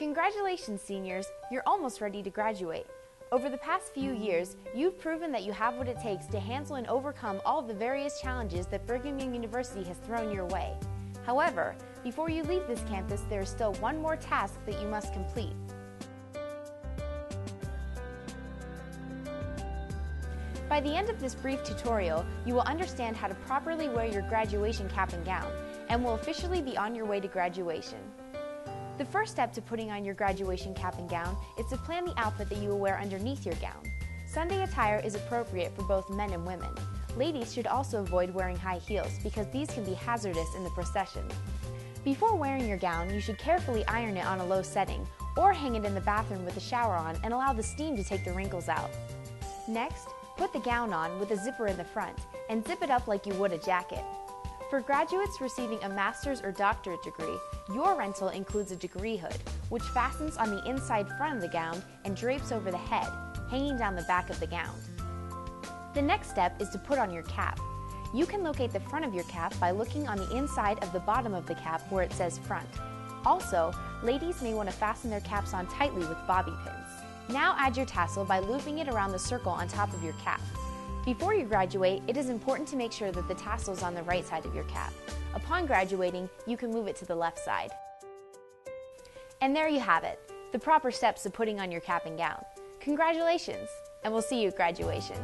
Congratulations, seniors! You're almost ready to graduate. Over the past few years, you've proven that you have what it takes to handle and overcome all the various challenges that Brigham Young University has thrown your way. However, before you leave this campus, there is still one more task that you must complete. By the end of this brief tutorial, you will understand how to properly wear your graduation cap and gown, and will officially be on your way to graduation. The first step to putting on your graduation cap and gown is to plan the outfit that you will wear underneath your gown. Sunday attire is appropriate for both men and women. Ladies should also avoid wearing high heels because these can be hazardous in the procession. Before wearing your gown, you should carefully iron it on a low setting or hang it in the bathroom with the shower on and allow the steam to take the wrinkles out. Next, put the gown on with a zipper in the front and zip it up like you would a jacket. For graduates receiving a master's or doctorate degree, your rental includes a degree hood, which fastens on the inside front of the gown and drapes over the head, hanging down the back of the gown. The next step is to put on your cap. You can locate the front of your cap by looking on the inside of the bottom of the cap where it says front. Also, ladies may want to fasten their caps on tightly with bobby pins. Now add your tassel by looping it around the circle on top of your cap. Before you graduate, it is important to make sure that the tassel is on the right side of your cap. Upon graduating, you can move it to the left side. And there you have it, the proper steps to putting on your cap and gown. Congratulations, and we'll see you at graduation.